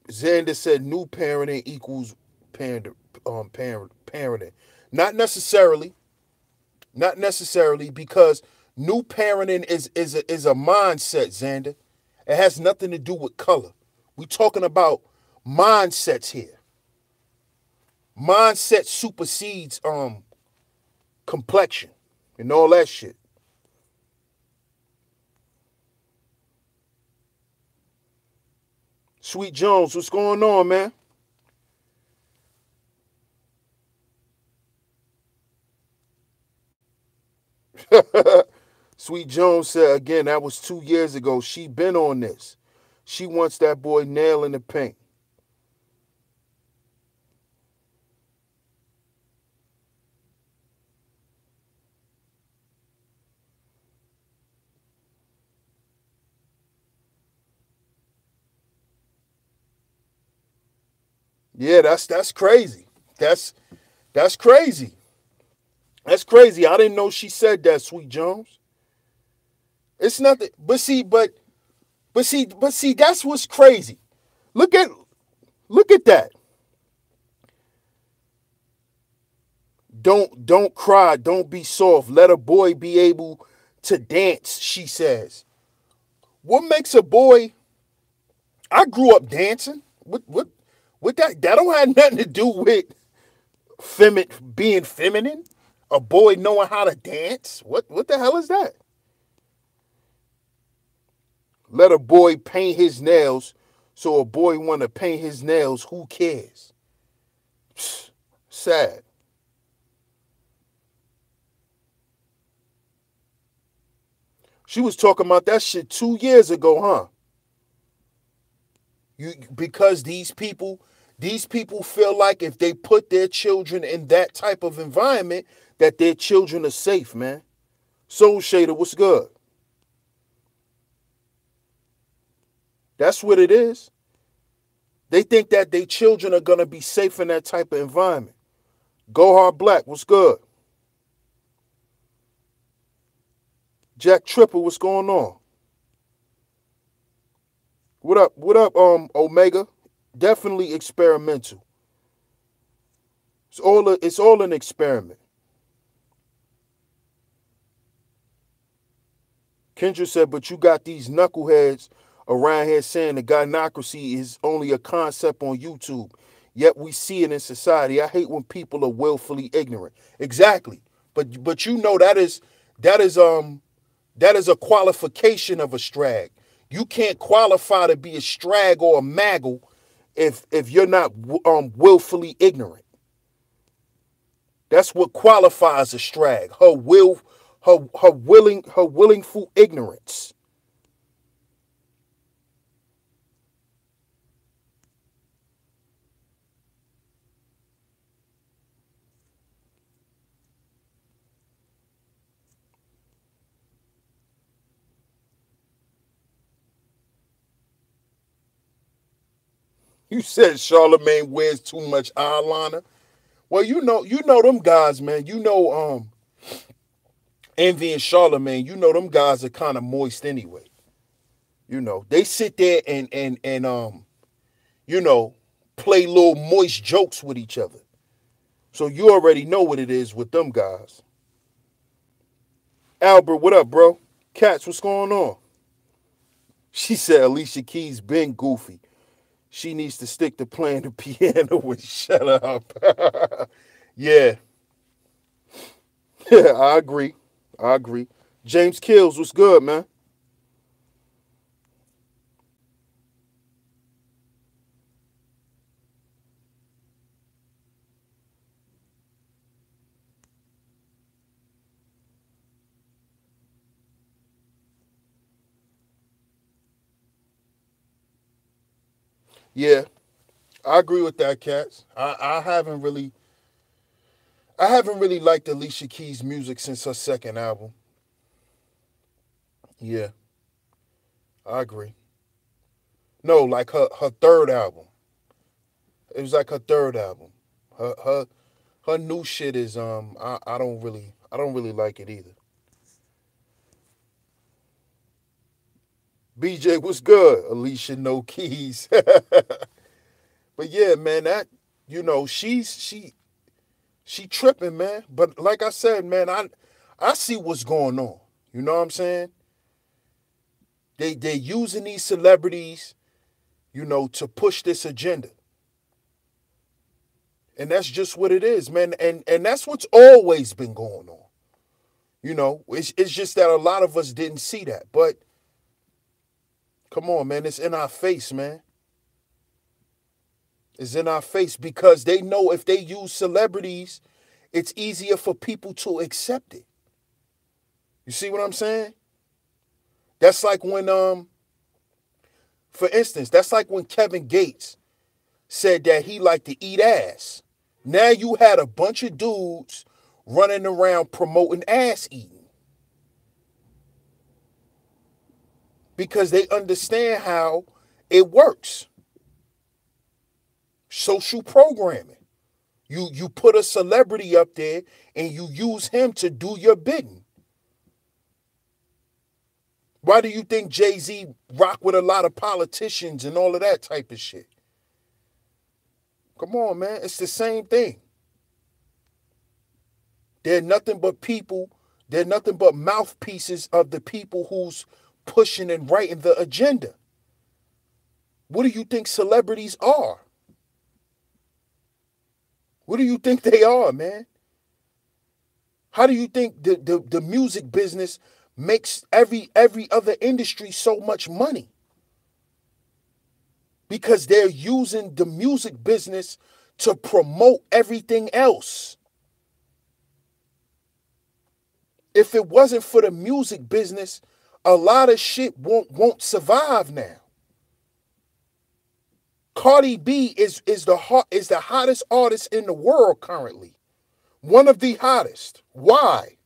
Xander said new parenting equals parent, um, parent, parenting. Not necessarily. Not necessarily because new parenting is is a, is a mindset, Xander. It has nothing to do with color. We're talking about mindsets here. Mindset supersedes um complexion and all that shit. Sweet Jones, what's going on, man? Sweet Jones said again, that was two years ago. She been on this. She wants that boy nail in the paint. Yeah, that's that's crazy. That's that's crazy. That's crazy. I didn't know she said that, Sweet Jones. It's nothing. But see, but but see, but see, that's what's crazy. Look at look at that. Don't don't cry, don't be soft. Let a boy be able to dance, she says. What makes a boy I grew up dancing. What what what that that don't have nothing to do with feminine being feminine. A boy knowing how to dance. What what the hell is that? Let a boy paint his nails. So a boy want to paint his nails. Who cares? Sad. She was talking about that shit two years ago, huh? You because these people these people feel like if they put their children in that type of environment, that their children are safe, man. Soul Shader, what's good? That's what it is. They think that their children are gonna be safe in that type of environment. Go hard black, what's good? Jack Tripper, what's going on? What up? What up, um, Omega? Definitely experimental. It's all a, it's all an experiment. Kendra said, but you got these knuckleheads around here saying the gynocracy is only a concept on YouTube. Yet we see it in society. I hate when people are willfully ignorant. Exactly. But but you know that is that is um that is a qualification of a strag. You can't qualify to be a strag or a maggle if if you're not um willfully ignorant. That's what qualifies a strag. Her will, her her willing, her willingful ignorance. You said Charlemagne wears too much eyeliner. Well, you know, you know them guys, man. You know, um, Envy and Charlemagne. You know them guys are kind of moist anyway. You know, they sit there and and and um, you know, play little moist jokes with each other. So you already know what it is with them guys. Albert, what up, bro? Cats, what's going on? She said Alicia Keys been goofy she needs to stick to playing the piano with shut up. yeah. Yeah, I agree. I agree. James Kills, what's good, man? Yeah, I agree with that, Cats. I, I haven't really I haven't really liked Alicia Keys' music since her second album. Yeah. I agree. No, like her her third album. It was like her third album. Her her her new shit is um I, I don't really I don't really like it either. BJ was good. Alicia no keys. but yeah, man, that you know, she's she she tripping, man. But like I said, man, I I see what's going on. You know what I'm saying? They they're using these celebrities, you know, to push this agenda. And that's just what it is, man. And and that's what's always been going on. You know, it's it's just that a lot of us didn't see that. But Come on, man. It's in our face, man. It's in our face because they know if they use celebrities, it's easier for people to accept it. You see what I'm saying? That's like when um for instance, that's like when Kevin Gates said that he liked to eat ass. Now you had a bunch of dudes running around promoting ass eating. because they understand how it works. Social programming. You you put a celebrity up there and you use him to do your bidding. Why do you think Jay-Z rock with a lot of politicians and all of that type of shit? Come on, man. It's the same thing. They're nothing but people, they're nothing but mouthpieces of the people who's pushing and writing the agenda. What do you think celebrities are? What do you think they are, man? How do you think the, the, the music business makes every every other industry so much money? Because they're using the music business to promote everything else. If it wasn't for the music business, a lot of shit won't won't survive now. Cardi B is is the hot is the hottest artist in the world currently. One of the hottest. Why?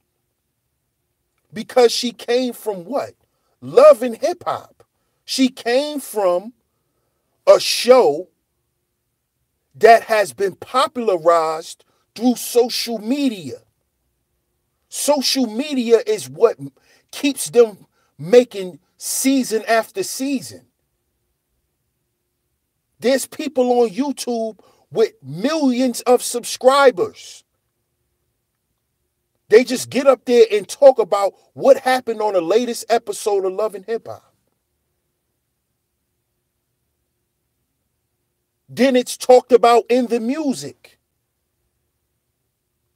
because she came from what? Love and hip hop. She came from a show that has been popularized through social media. Social media is what keeps them making season after season. There's people on YouTube with millions of subscribers. They just get up there and talk about what happened on the latest episode of Love and Hip Hop. Then it's talked about in the music.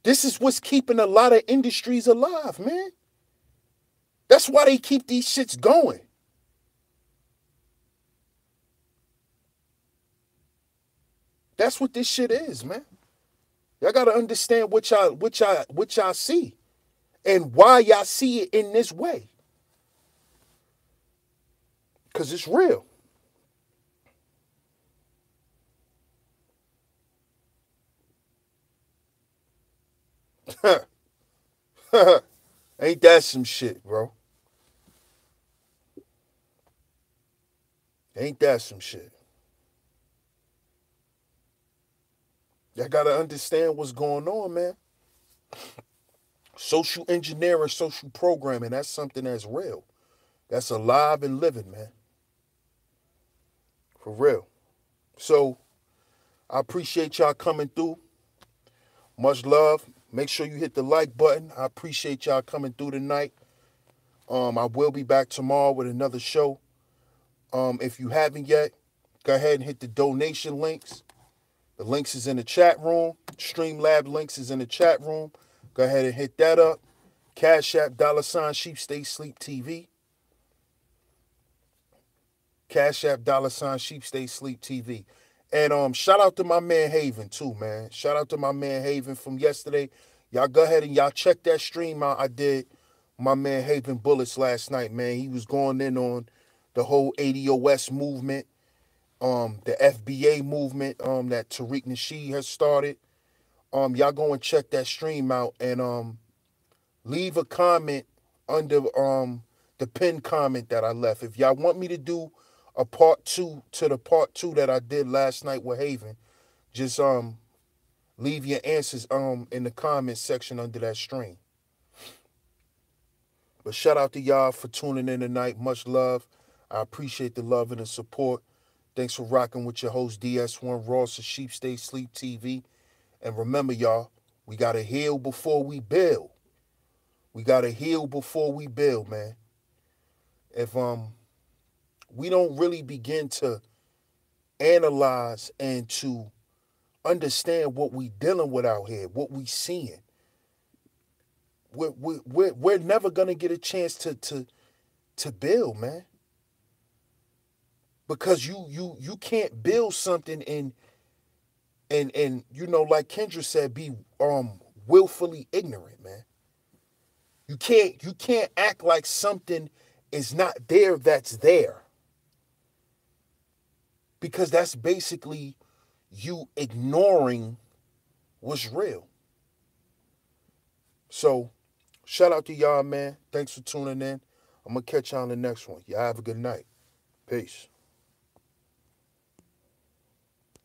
This is what's keeping a lot of industries alive, man. That's why they keep these shits going. That's what this shit is, man. Y'all gotta understand what y'all what y'all what y'all see and why y'all see it in this way. Cause it's real. Ain't that some shit, bro? Ain't that some shit? Y'all gotta understand what's going on, man. Social engineering, social programming, that's something that's real. That's alive and living, man. For real. So I appreciate y'all coming through. Much love. Make sure you hit the like button. I appreciate y'all coming through tonight. Um, I will be back tomorrow with another show. Um, if you haven't yet, go ahead and hit the donation links. The links is in the chat room. Streamlab links is in the chat room. Go ahead and hit that up. Cash App, dollar sign, Sheep Stay Sleep TV. Cash App, dollar sign, Sheep Stay Sleep TV. And um, shout out to my man Haven too, man. Shout out to my man Haven from yesterday. Y'all go ahead and y'all check that stream out. I did my man Haven Bullets last night, man. He was going in on the whole ADOS movement um, the FBA movement um, that Tariq Nasheed has started. Um, y'all go and check that stream out and um, leave a comment under um, the pinned comment that I left. If y'all want me to do a part two to the part two that I did last night with Haven, just um leave your answers um in the comment section under that stream. But shout out to y'all for tuning in tonight. Much love. I appreciate the love and the support. Thanks for rocking with your host DS1 Ross of Sheep Stay Sleep TV. And remember, y'all, we gotta heal before we build. We gotta heal before we build, man. If um we don't really begin to analyze and to understand what we dealing with out here, what we seeing, we're, we're, we're never gonna get a chance to to to build, man because you you you can't build something and and and you know like Kendra said be um willfully ignorant man. You can't you can't act like something is not there that's there. Because that's basically you ignoring what's real. So shout out to y'all man. Thanks for tuning in. I'm gonna catch y'all on the next one. Y'all have a good night. Peace